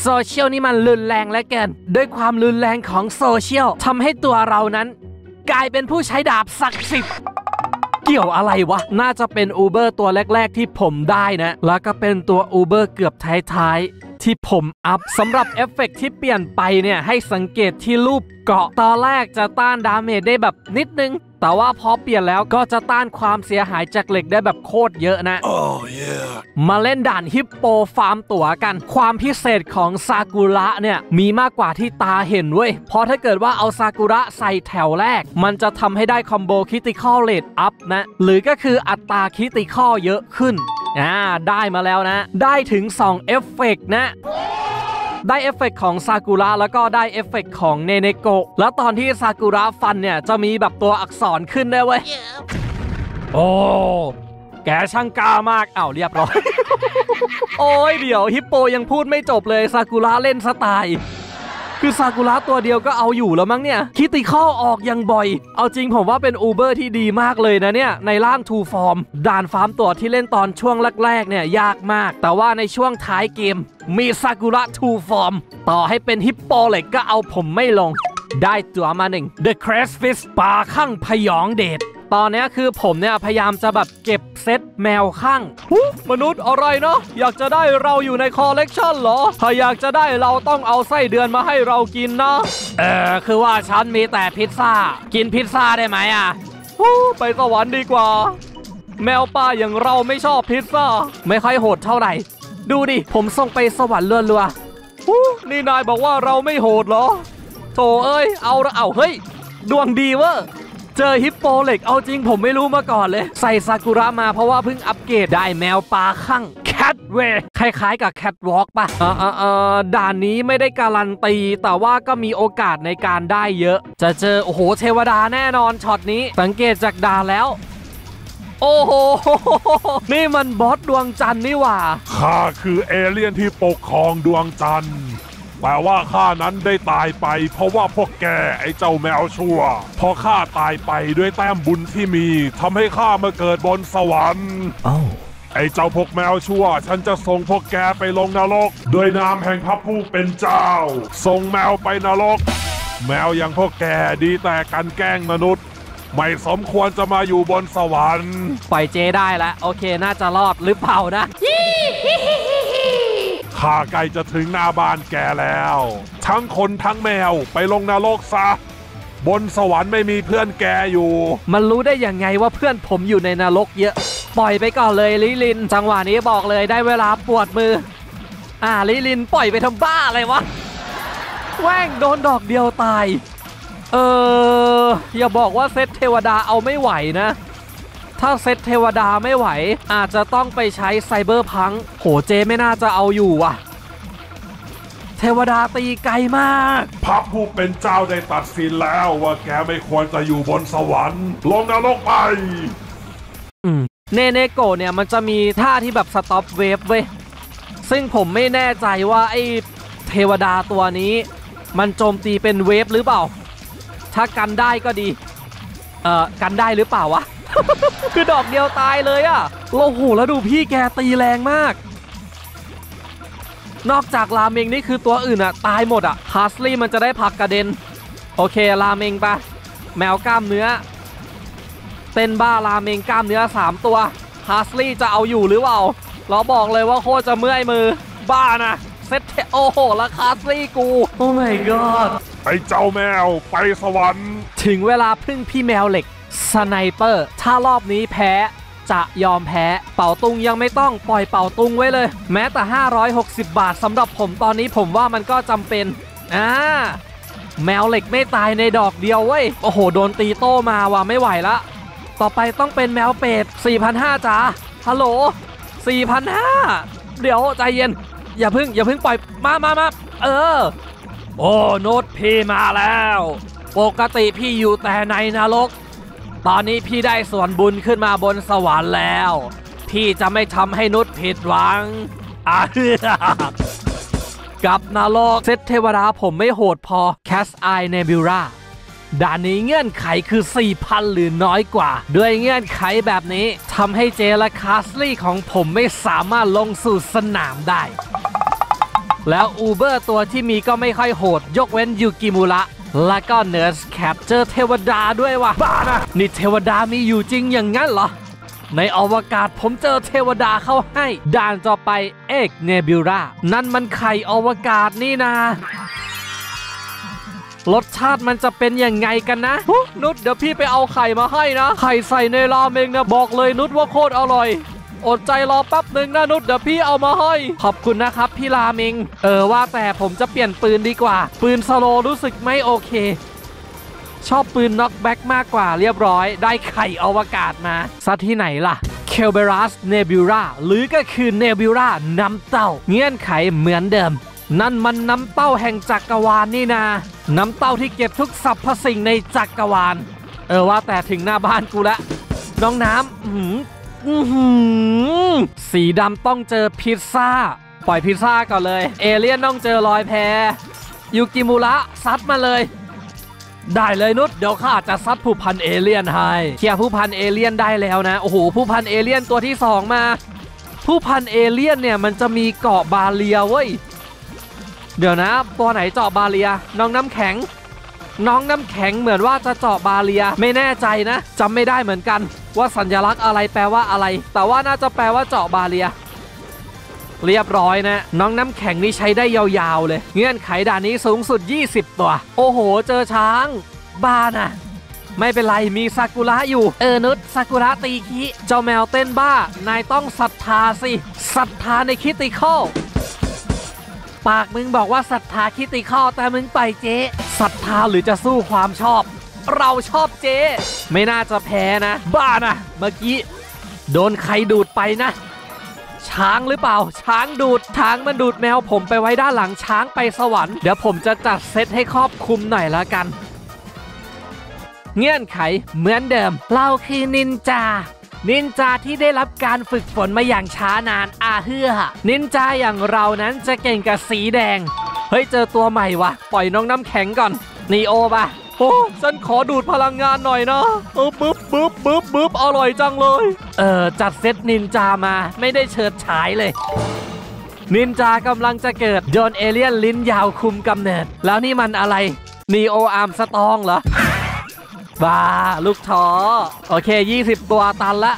โซเชียลนี่มันรุนแรงและเกินด้วยความรุนแรงของโซเชียลทำให้ตัวเรานั้น กลายเป็นผู้ใช้ดาบศักดิ์สิทธิ์เกี่ยวอะไรวะ น่าจะเป็น Uber ตัวแรก ๆ ที่ผมได้นะ แล้วก็เป็นตัว Uber เกือบท้าย ๆ ที่ผมอัพสำหรับเอฟเฟกต์ที่เปลี่ยนไปเนี่ยให้สังเกตที่รูปเกราะตอนแรกจะต้าน damage ได้แบบนิดนึง แต่ว่าพอเปลี่ยนแล้วก็จะต้านความเสียหายจากเหล็กได้แบบโคตรเยอะนะ Oh yeah. มาเล่นด่านฮิปโปฟาร์มตั๋วกัน ความพิเศษของซากุระเนี่ยมีมากกว่าที่ตาเห็นเว้ย เพราะถ้าเกิดว่าเอาซากุระใส่แถวแรก มันจะทำให้ได้ combo critical rate up นะ หรือก็คืออัตรา critical เยอะขึ้น อ่าได้มาแล้วนะ ได้ถึง 2 เอฟเฟกต์นะได้เอฟเฟกต์ของซากุระแล้วก็ได้เอฟเฟกต์ของเนเนโกะแล้วตอนที่ซากุระฟันเนี่ย จะมีแบบตัวอักษรขึ้นด้วยเว้ย โอ้ แกช่างกล้ามากอ้าวเรียบร้อย โอ้ยเดี๋ยวฮิปโปยังพูดไม่จบเลยซากุระเล่นสไตล์ คือซากุระตัวเดียวก็เอาอยู่แล้วมั้งเนี่ย critical ออกยังบ่อย เอาจริงผมว่าเป็น Uber ที่ดีมากเลยนะเนี่ย ในร่าง true form ด่านฟาร์มตัวที่เล่นตอนช่วงแรกๆเนี่ยยากมาก แต่ว่าในช่วงท้ายเกม มีซากุระ true form ต่อให้เป็นฮิปโปเหล็กก็เอาผมไม่ลง ได้ตัวมาหนึ่ง The Crestfish ปลาข้างพยองเดช ตอนเนี้ยคือผมเนี่ยพยายามจะแบบเก็บเซตแมวข้างหูมนุษย์อะไรเนาะอยากจะได้เราอยู่ในคอลเลกชันเหรอ ถ้าอยากจะได้เราต้องเอาไส้เดือนมาให้เรากินนะเออคือว่าฉันมีแต่พิซซ่า กินพิซซ่าได้ไหมอะหูไปสวรรค์ดีกว่า แมวป่าอย่างเราไม่ชอบพิซซ่า ไม่ค่อยโหดเท่าไหร่ ดูดิ ผมส่งไปสวรรค์รัวๆหูนี่นายบอกว่าเราไม่โหดเหรอโถเอ้ย เอาละเอาเฮ้ย ดวงดีเวอร์ เจอฮิปโปเหล็กเอาจริงผมไม่รู้มาก่อนเลย ใส่ซากุระมาเพราะว่าเพิ่งอัปเกรดได้แมวปลาข้างแคทเวคล้ายๆ กับแคทวอล์กป่ะเออเออเออด่านนี้ไม่ได้การันตี แต่ว่าก็มีโอกาสในการได้เยอะ จะเจอ โอ้โห เทวดาแน่นอนช็อตนี้ สังเกตจากด่านแล้ว โอ้โห นี่มันบอสดวงจันทร์นี่หว่าข้าคือเอเลี่ยนที่ปกครองดวงจันทร์ แต่ว่าข้านั้นได้ตายไป เพราะว่าพวกแกไอ้เจ้าแมวชั่ว พอข้าตายไปด้วยแต้มบุญที่มีทำให้ข้ามาเกิดบนสวรรค์ไอ้เจ้าพวกแมวชั่ว ฉันจะส่งพวกแกไปลงนรกด้วยนามแห่งพระผู้เป็นเจ้า ส่งแมวไปนรก แมวอย่างพวกแกดีแต่กันแกล้งมนุษย์ ไม่สมควรจะมาอยู่บนสวรรค์ ปล่อยเจได้แล้วโอเคน่าจะรอดหรือเปล่านะ ข้าใกล้จะถึงหน้าบ้านแกแล้ว ทั้งคนทั้งแมวไปลงนรกซะ บนสวรรค์ไม่มีเพื่อนแกอยู่ มันรู้ได้ยังไงว่าเพื่อนผมอยู่ในนรกเยอะ ปล่อยไปก่อนเลยลิลิน จังหวะนี้บอกเลยได้เวลาปวดมือ อ่าลิลินปล่อยไปทำบ้าอะไรวะ แว่งโดนดอกเดียวตาย เอออย่าบอกว่าเซตเทวดาเอาไม่ไหวนะ ถ้าเซตเทวดาไม่ไหว อาจจะต้องไปใช้ Cyberpunk โหเจไม่น่าจะเอาอยู่ว่ะ เทวดาตีไกลมาก พระผู้เป็นเจ้าได้ตัดสินแล้วว่าแกไม่ควรจะอยู่บนสวรรค์ ลงนรกไป อืม เนเนโกะเนี่ยมันจะมีท่าที่แบบ stop wave เว้ย ซึ่งผมไม่แน่ใจว่าไอ้เทวดาตัวนี้ มันโจมตีเป็นเวฟหรือเปล่า ถ้ากันได้ก็ดี เอ่อ กันได้หรือเปล่าวะ คือดอกเดียวตายเลยอะโอ้โหแล้วดูพี่แกตีแรงมาก นอกจากราเมงนี่คือตัวอื่นอะตายหมดอะพาสลี่มันจะได้ผักกระเด็น โอเคราเมงปะแมวกล้ามเนื้อเต้นบ้าราเมงกล้ามเนื้อ 3 ตัวฮาสลีย์จะเอาอยู่หรือเปล่าเราบอกเลยว่าโคตรจะเมื่อยมือบ้านะ ซ็ตเทโอ้โหแล้วคาร์สลีย์กู โอ้ my god ไอ้เจ้าแมวไปสวรรค์ ถึงเวลาพึ่งพี่แมวเหล็กสไนเปอร์ ถ้ารอบนี้แพ้จะยอมแพ้ เป่าตุงยังไม่ต้องปล่อยเป่าตุงไว้เลย แม้แต่ 560 บาทสำหรับผมตอนนี้ผมว่ามันก็จำเป็น อ่า แมวเหล็กไม่ตายในดอกเดียวเว้ย โอ้โห โดนตีโต้มาว่ะไม่ไหวละ ต่อไปต้องเป็นแมวเป็ด4,500จ้าฮัลโหล4,500เดี๋ยวใจเย็น อย่าพึ่งอย่าพึ่งปล่อยมามามาเออ โอ้โนดพี่มาแล้ว ปกติพี่อยู่แต่ในนรก ตอนนี้พี่ได้ส่วนบุญขึ้นมาบนสวรรค์แล้ว พี่จะไม่ทำให้นุชผิดหวังอะกับนรกเซตเทวดาผมไม่โหดพอ Cat's Eye Nebula ด่านนี้เงื่อนไขคือ 4,000 หรือน้อยกว่า ด้วยเงื่อนไขแบบนี้ทำให้เจและคาสลี่ของผมไม่สามารถลงสู่สนามได้ แล้ว Uber ตัวที่มีก็ไม่ค่อยโหด ยกเว้นยูกิมุระแล้วก็ Nurse Cat เจอเทวดาด้วยว่ะบ้านะนี่เทวดามีอยู่จริงอย่างนั้นเหรอ ในอวกาศผมเจอเทวดาเข้าให้ ด่านต่อไป Egg Nebulaนั่นมันไข่อวกาศนี่นารสชาติมันจะเป็นยังไงกันนะหุนุชเดี๋ยวพี่ไปเอาไข่มาให้นะ ไข่ใส่ในราเมงนะบอกเลยนุชว่าโคตรอร่อย อดใจรอแป๊บหนึ่งนะนุชเดี๋ยวพี่เอามาให้ขอบคุณนะครับพี่ราเมงเออว่าแต่ผมจะเปลี่ยนปืนดีกว่า ปืนสโลรู้สึกไม่โอเค ชอบปืนน็อกแบ็กมากกว่าเรียบร้อย ได้ไข่อวกาศมาซะที่ไหนล่ะเคลเบรัสเนบิวราหรือก็คือเนบิวราน้ำเต้า เงื่อนไขเหมือนเดิม นั่นมันน้ำเต้าแห่งจักรวาลนี่นา น้ำเต้าที่เก็บทุกสรรพสิ่งในจักรวาล เออว่าแต่ถึงหน้าบ้านกูละน้องน้ำ สีดำต้องเจอพิซซ่า ปล่อยพิซซ่าก่อนเลย เอเลี่ยนต้องเจอรอยแพยูกิมุระซัดมาเลย ได้เลยนุชเดี๋ยวข้าจะซัดผู้พันเอเลี่ยนให้เคลียร์ผู้พันเอเลี่ยนได้แล้วนะ โอ้โห ผู้พันเอเลี่ยนตัวที่สองมา ผู้พันเอเลี่ยนเนี่ยมันจะมีเกาะบาเลียเว้ย เดี๋ยวนะ ตัวไหนเจาะบาเลีย น้องน้ำแข็ง น้องน้ำแข็งเหมือนว่าจะเจาะบาเลียไม่แน่ใจนะจำไม่ได้เหมือนกัน ว่าสัญลักษณ์อะไรแปลว่าอะไร แต่ว่าน่าจะแปลว่าเจาะบาเลีย เรียบร้อยนะ น้องน้ำแข็งนี่ใช้ได้ยาวๆเลย เงื่อนไขด่านนี้สูงสุด 20 ตัว โอ้โห เจอช้าง บ้านะไม่เป็นไรมีซากุระอยู่ เออนุชซากุระตีคิเจ้าแมวเต้นบ้า นายต้องศรัทธาสิศรัทธาในคิติคอลปากมึงบอกว่าศรัทธาคิติคอลแต่มึงไปเจ๊ ศรัทธาหรือจะสู้ความชอบ เราชอบเจ ไม่น่าจะแพ้นะ บ้านะเมื่อกี้ โดนใครดูดไปนะ ช้างหรือเปล่า ช้างดูดช้างมันดูดแมวผมไปไว้ด้านหลังช้างไปสวรรค์เดี๋ยวผมจะจัดเซตให้ครอบคลุมหน่อยละกัน เงื่อนไขเหมือนเดิม เราคือนินจานินจาที่ได้รับการฝึกฝนมาอย่างช้านานอาเฮือนินจาอย่างเรานั้นจะเก่งกับสีแดง เฮ้ยเจอตัวใหม่วะปล่อยน้องน้ำแข็งก่อนนีโอปะโอ้ฉันขอดูดพลังงานหน่อยนะเออบึ๊บบึ๊บบึ๊บบึ๊บอร่อยจังเลย เออจัดเซตนินจามาไม่ได้เฉิดฉายเลยนินจากำลังจะเกิดโดนเอเลี่ยนลิ้นยาวคุมกำเนิด แล้วนี่มันอะไรนีโออาร์มสตองเหรอบ้าลูกท้อโอเค 20 ตัวตันละ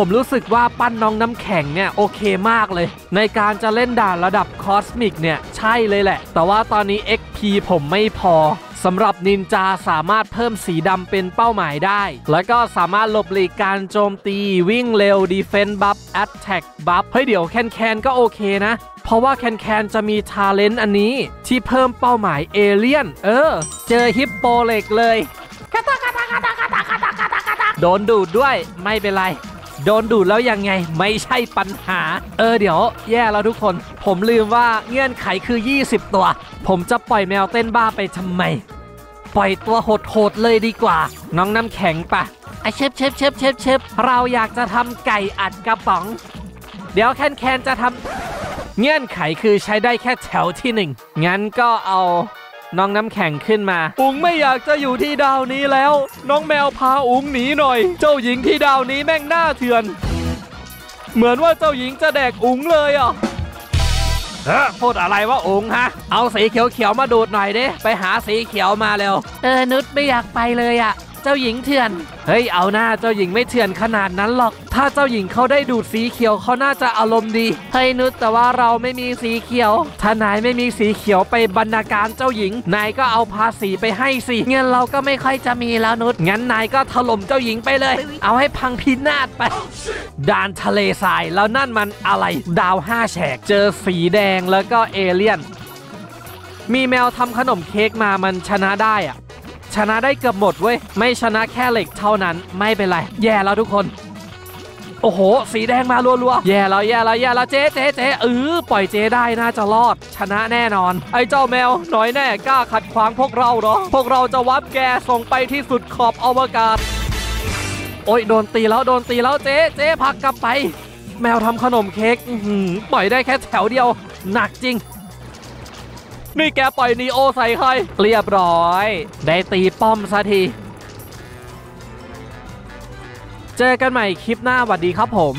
ผมรู้สึกว่าปั้นน้องน้ำแข็งเนี่ยโอเคมากเลย ในการจะเล่นด่านระดับคอสมิกเนี่ยใช่เลยแหละ แต่ว่าตอนนี้ XP ผมไม่พอสำหรับนินจาสามารถเพิ่มสีดำเป็นเป้าหมายได้ แล้วก็สามารถหลบหลีกการโจมตีวิ่งเร็ว Defense Buff Attack Buff เฮ้ยเดี๋ยวแคนแคนก็โอเคนะ เพราะว่าแคนแคนจะมี talent อันนี้ ที่เพิ่มเป้าหมายเอเลี่ยน เออ เจอฮิปโปเล็กเลย โดนดูดด้วยไม่เป็นไร โดนดูดแล้วยังไงไม่ใช่ปัญหา เออเดี๋ยว แย่แล้วทุกคน ผมลืมว่าเงื่อนไขคือ 20 ตัว ผมจะปล่อยแมวเต้นบ้าไปทำไม ปล่อยตัวโหดๆเลยดีกว่า น้องน้ำแข็งปะไอเชฟเชฟเชฟเชฟเชฟเราอยากจะทำไก่อัดกระป๋อง เดี๋ยวแคนแคนจะทำเงื่อนไขคือใช้ได้แค่แถวที่หนึ่งงั้นก็เอา น้องน้ำแข็งขึ้นมา อุ๋งไม่อยากจะอยู่ที่ดาวนี้แล้ว น้องแมวพาอุ๋งหนีหน่อย เจ้าหญิงที่ดาวนี้แม่งหน้าเถื่อน เหมือนว่าเจ้าหญิงจะแดกอุ๋งเลยอะเฮ้พูดอะไรวะองค์ฮะ เอาสีเขียวๆมาดูดหน่อยดิ ไปหาสีเขียวมาเร็ว เออนุชไม่อยากไปเลยอะเจ้าหญิงเถื่อน เฮ้ยเอาหน้าเจ้าหญิงไม่เถื่อนขนาดนั้นหรอก ถ้าเจ้าหญิงเขาได้ดูดสีเขียวเขาน่าจะอารมณ์ดี เฮ้ยนุชแต่ว่าเราไม่มีสีเขียว ถ้านายไม่มีสีเขียวไปบรรณาการเจ้าหญิง นายก็เอาภาษีไปให้สิ เงินเราก็ไม่ค่อยจะมีแล้วนุช งั้นนายก็ถล่มเจ้าหญิงไปเลย เอาให้พังพินาศไป ด่านทะเลทรายแล้วนั่นมันอะไร ดาวห้าแฉก เจอสีแดงแล้วก็เอเลี่ยน มีแมวทำขนมเค้กมามันชนะได้อะ ชนะได้เกือบหมดเว้ย ไม่ชนะแค่เหล็กเท่านั้นไม่เป็นไร แย่แล้วทุกคน โอ้โห สีแดงมารัวๆ แย่แล้วแย่แล้วแย่แล้วเจ๊เจ๊เจ๊เออปล่อยเจ๊ได้น่าจะรอด ชนะแน่นอน ไอ้เจ้าแมวน่อยแน่กล้าขัดขวางพวกเราเหรอ พวกเราจะวับแกส่งไปที่สุดขอบอวกาศ โอ้ยโดนตีแล้วโดนตีแล้วเจ๊เจ๊พักกลับไป แมวทำขนมเค้กปล่อยได้แค่แถวเดียว หนักจริง นี่แกปล่อยนีโอใส่ใคร เรียบร้อย ได้ตีป้อมซะที เจอกันใหม่คลิปหน้าสวัสดีครับผม